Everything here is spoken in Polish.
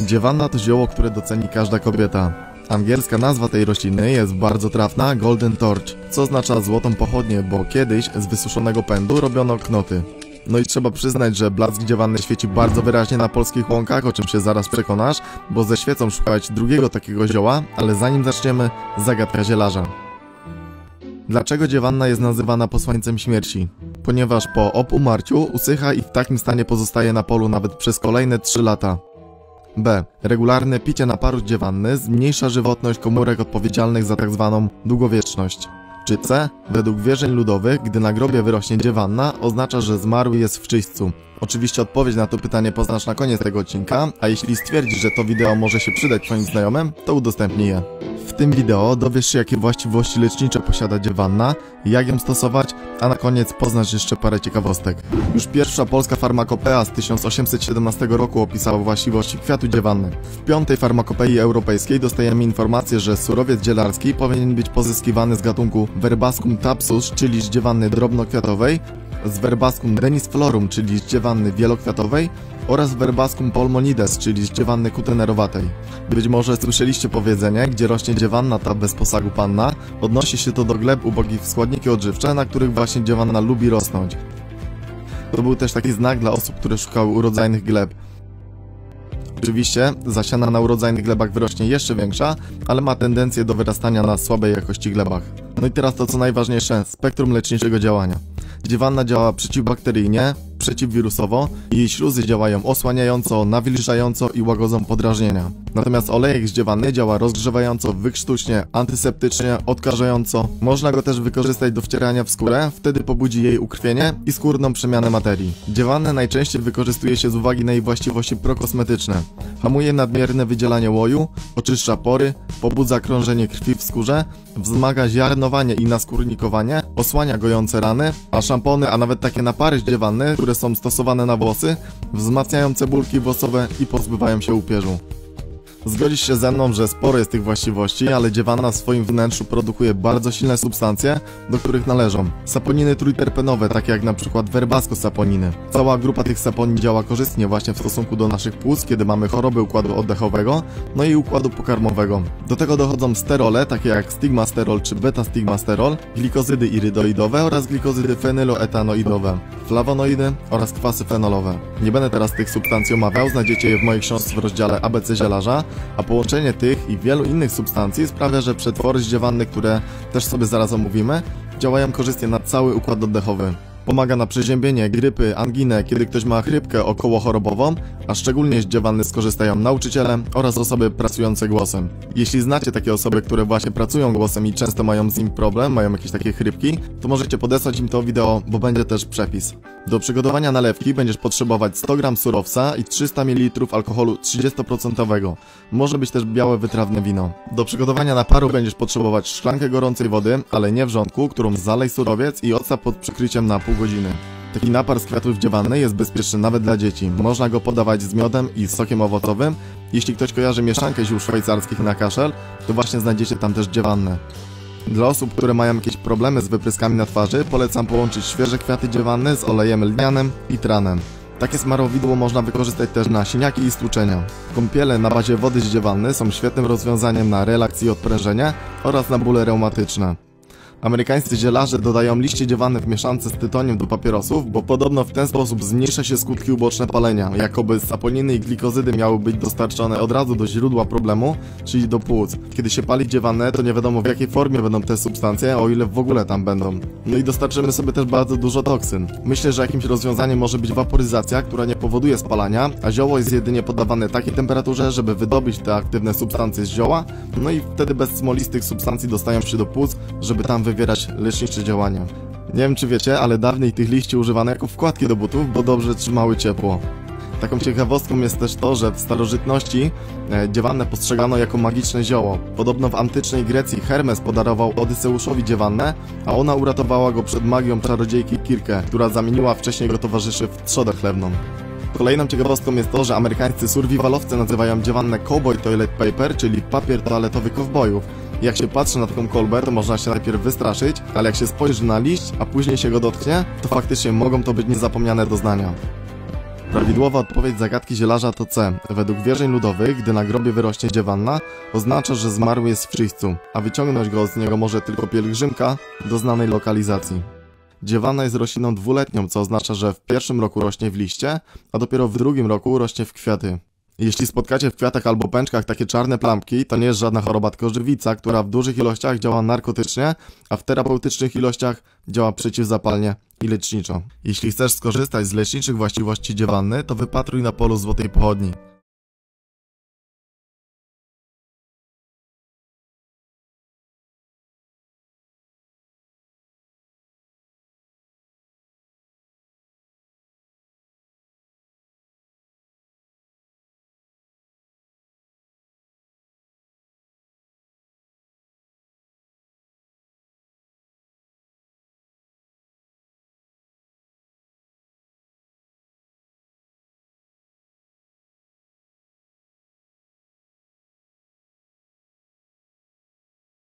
Dziewanna to zioło, które doceni każda kobieta. Angielska nazwa tej rośliny jest bardzo trafna Golden Torch, co oznacza złotą pochodnię, bo kiedyś z wysuszonego pędu robiono knoty. No i trzeba przyznać, że blask dziewanny świeci bardzo wyraźnie na polskich łąkach, o czym się zaraz przekonasz, bo ze świecą szukać drugiego takiego zioła, ale zanim zaczniemy, zagadka zielarza. Dlaczego dziewanna jest nazywana posłańcem śmierci? Ponieważ po obumarciu usycha i w takim stanie pozostaje na polu nawet przez kolejne 3 lata. B. Regularne picie naparu dziewanny zmniejsza żywotność komórek odpowiedzialnych za tzw. długowieczność. Czy C? Według wierzeń ludowych, gdy na grobie wyrośnie dziewanna, oznacza, że zmarły jest w czyśćcu. Oczywiście odpowiedź na to pytanie poznasz na koniec tego odcinka, a jeśli stwierdzisz, że to wideo może się przydać Twoim znajomym, to udostępnij je. W tym wideo dowiesz się, jakie właściwości lecznicze posiada dziewanna, jak ją stosować, a na koniec poznasz jeszcze parę ciekawostek. Już pierwsza polska farmakopea z 1817 roku opisała właściwości kwiatu dziewanny. W piątej farmakopei europejskiej dostajemy informację, że surowiec dzielarski powinien być pozyskiwany z gatunku Verbascum tapsus, czyli z dziewanny drobnokwiatowej, z Verbascum denisflorum, czyli z dziewanny wielokwiatowej oraz Verbascum polmonides, czyli dziewanny kutenerowatej. Być może słyszeliście powiedzenie, gdzie rośnie dziewanna ta bez posagu panna, odnosi się to do gleb ubogich w składniki odżywcze, na których właśnie dziewanna lubi rosnąć. To był też taki znak dla osób, które szukały urodzajnych gleb. Oczywiście zasiana na urodzajnych glebach wyrośnie jeszcze większa, ale ma tendencję do wyrastania na słabej jakości glebach. No i teraz to co najważniejsze, spektrum leczniczego działania. Dziewanna działa przeciwbakteryjnie, przeciwwirusowo, jej śluzy działają osłaniająco, nawilżająco i łagodzą podrażnienia. Natomiast olejek z dziewanny działa rozgrzewająco, wykrztuśnie, antyseptycznie, odkażająco. Można go też wykorzystać do wcierania w skórę, wtedy pobudzi jej ukrwienie i skórną przemianę materii. Dziewannę najczęściej wykorzystuje się z uwagi na jej właściwości prokosmetyczne. Hamuje nadmierne wydzielanie łoju, oczyszcza pory, pobudza krążenie krwi w skórze, wzmaga ziarnowanie i naskórnikowanie, osłania gojące rany, a szampony, a nawet takie napary z dziewanny, które są stosowane na włosy, wzmacniają cebulki włosowe i pozbywają się upierzu. Zgodzisz się ze mną, że sporo jest tych właściwości, ale dziewanna w swoim wnętrzu produkuje bardzo silne substancje, do których należą saponiny trójterpenowe, takie jak na przykład verbasco saponiny. Cała grupa tych saponin działa korzystnie właśnie w stosunku do naszych płuc, kiedy mamy choroby układu oddechowego, no i układu pokarmowego. Do tego dochodzą sterole, takie jak stigmasterol czy beta-stigmasterol, glikozydy irydoidowe oraz glikozydy fenyloetanoidowe, flawonoidy oraz kwasy fenolowe. Nie będę teraz tych substancji omawiał, znajdziecie je w mojej książce w rozdziale ABC zielarza, a połączenie tych i wielu innych substancji sprawia, że przetwory zdziewanne, które też sobie zaraz omówimy, działają korzystnie na cały układ oddechowy. Pomaga na przeziębienie, grypy, anginę, kiedy ktoś ma chrypkę okołochorobową, a szczególnie z dziewanny skorzystają nauczyciele oraz osoby pracujące głosem. Jeśli znacie takie osoby, które właśnie pracują głosem i często mają z nim problem, mają jakieś takie chrypki, to możecie podesłać im to wideo, bo będzie też przepis. Do przygotowania nalewki będziesz potrzebować 100 g surowca i 300 ml alkoholu 30%. Może być też białe wytrawne wino. Do przygotowania naparu będziesz potrzebować szklankę gorącej wody, ale nie wrzątku, którą zalej surowiec i odstaw pod przykryciem na pół godziny. Taki napar z kwiatów dziewannej jest bezpieczny nawet dla dzieci. Można go podawać z miodem i sokiem owocowym. Jeśli ktoś kojarzy mieszankę ziół szwajcarskich na kaszel, to właśnie znajdziecie tam też dziewanne. Dla osób, które mają jakieś problemy z wypryskami na twarzy, polecam połączyć świeże kwiaty dziewanne z olejem lnianym i tranem. Takie smarowidło można wykorzystać też na siniaki i stłuczenia. Kąpiele na bazie wody z dziewanny są świetnym rozwiązaniem na relaks i odprężenie oraz na bóle reumatyczne. Amerykańscy zielarze dodają liście dziewanne w mieszance z tytoniem do papierosów, bo podobno w ten sposób zmniejsza się skutki uboczne palenia, jakoby saponiny i glikozydy miały być dostarczone od razu do źródła problemu, czyli do płuc. Kiedy się pali dziewanne, to nie wiadomo w jakiej formie będą te substancje, o ile w ogóle tam będą. No i dostarczymy sobie też bardzo dużo toksyn. Myślę, że jakimś rozwiązaniem może być waporyzacja, która nie powoduje spalania, a zioło jest jedynie podawane takiej temperaturze, żeby wydobyć te aktywne substancje z zioła, no i wtedy bez smolistych substancji dostają się do płuc, żeby tam wywierać lecznicze działania. Nie wiem czy wiecie, ale dawniej tych liści używano jako wkładki do butów, bo dobrze trzymały ciepło. Taką ciekawostką jest też to, że w starożytności e, dziewanne postrzegano jako magiczne zioło. Podobno w antycznej Grecji Hermes podarował Odyseuszowi dziewannę, a ona uratowała go przed magią czarodziejki Kirkę, która zamieniła wcześniej jego towarzyszy w trzodę chlewną. Kolejną ciekawostką jest to, że amerykańscy survivalowcy nazywają dziewannę cowboy toilet paper, czyli papier toaletowy kowbojów. Jak się patrzy na taką kolbę, to można się najpierw wystraszyć, ale jak się spojrzy na liść, a później się go dotknie, to faktycznie mogą to być niezapomniane doznania. Prawidłowa odpowiedź zagadki zielarza to C. Według wierzeń ludowych, gdy na grobie wyrośnie dziewanna, oznacza, że zmarły jest w czyśćcu, a wyciągnąć go z niego może tylko pielgrzymka do znanej lokalizacji. Dziewanna jest rośliną dwuletnią, co oznacza, że w pierwszym roku rośnie w liście, a dopiero w drugim roku rośnie w kwiaty. Jeśli spotkacie w kwiatach albo pęczkach takie czarne plamki, to nie jest żadna choroba, tylko żywica, która w dużych ilościach działa narkotycznie, a w terapeutycznych ilościach działa przeciwzapalnie i leczniczo. Jeśli chcesz skorzystać z leczniczych właściwości dziewanny, to wypatruj na polu złotej pochodni.